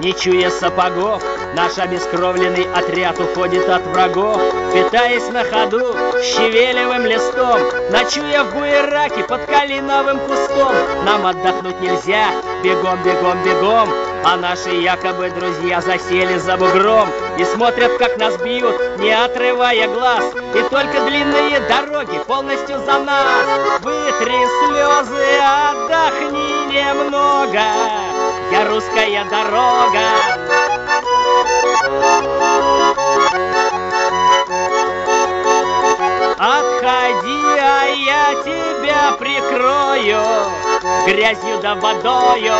Не чуя сапогов, наш обескровленный отряд уходит от врагов, питаясь на ходу щавелевым листом, ночуя в буераке под калиновым кустом. Нам отдохнуть нельзя, бегом, бегом, бегом, а наши якобы друзья засели за бугром И смотрят, как нас бьют, не отрывая глаз. И только длинные дороги полностью за нас. Вытри слезы, отдохни немного русская дорога. Отходи, а я тебя прикрою Грязью да водою.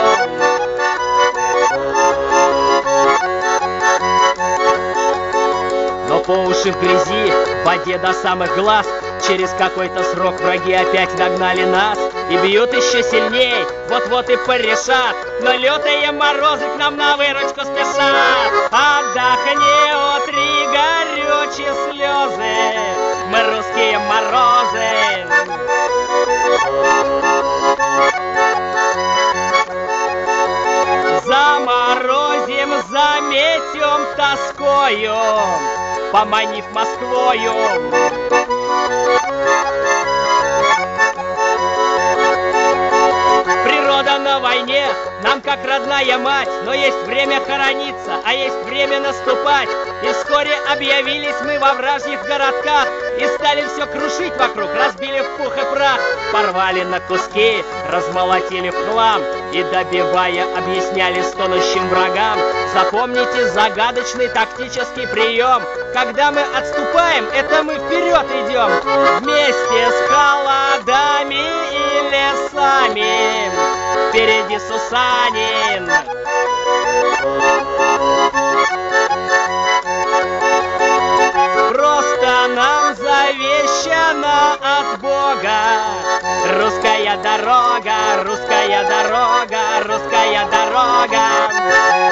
Но по уши в грязи, в воде до самых глаз Через какой-то срок враги опять догнали нас И бьют еще сильней, вот-вот и порешат. Но лютые морозы к нам на выручку спешат. Отдохни, отри горючие слезы. Мы русские морозы. Заморозим, заметем тоскою поманив Москвою. Природа на войне, нам как родная мать, но есть время хорониться, а есть время наступать. И вскоре объявились мы во вражьих городках и стали все крушить вокруг, разбили в пух и порвали на куски, размолотили в хлам и добивая объясняли стонущим врагам. Запомните загадочный тактический прием. Когда мы отступаем, это мы вперед идем. Вместе с холодами и лесами. Впереди Сусанин. Просто нам завещано от Бога Русская дорога, русская дорога, русская дорога